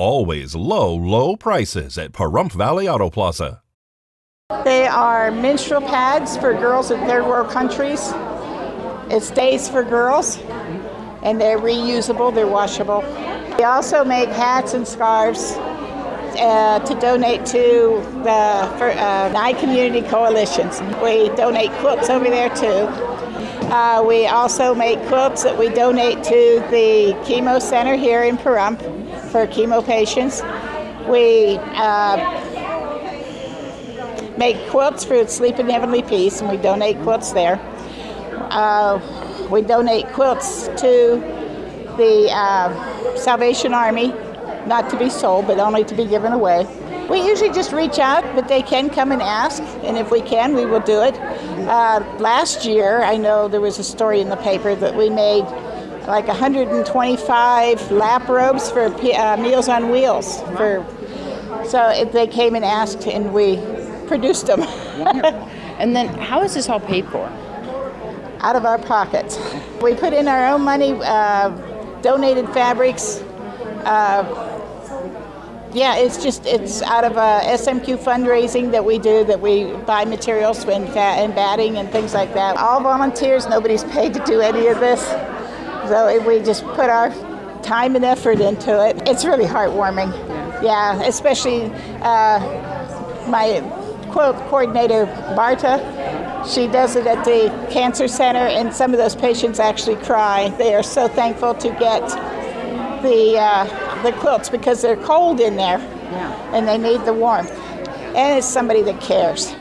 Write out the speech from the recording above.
Always low, low prices at Pahrump Valley Auto Plaza. They are menstrual pads for girls in third world countries. It's Days for Girls, and they're reusable, they're washable. We also make hats and scarves uh, to donate to the for, uh, Community Coalitions. We donate quilts over there too. Uh, we also make quilts that we donate to the chemo center here in Pahrump for chemo patients. We uh, make quilts for Sleep in Heavenly Peace, and we donate quilts there. Uh, we donate quilts to the uh, Salvation Army, not to be sold, but only to be given away. We usually just reach out, but they can come and ask, and if we can, we will do it. Uh, last year, I know there was a story in the paper that we made like 125 lap robes for uh, Meals on Wheels. For so if they came and asked, and we produced them. and then, how is this all paid for? Out of our pockets. We put in our own money, uh, donated fabrics. Uh, yeah, it's just it's out of uh, SMQ fundraising that we do that we buy materials and, and batting and things like that. All volunteers, nobody's paid to do any of this, so we just put our time and effort into it. It's really heartwarming. Yeah, especially uh, my quote coordinator Barta. She does it at the cancer center, and some of those patients actually cry. They are so thankful to get the uh, the quilts because they're cold in there, Yeah. and they need the warmth. And it's somebody that cares.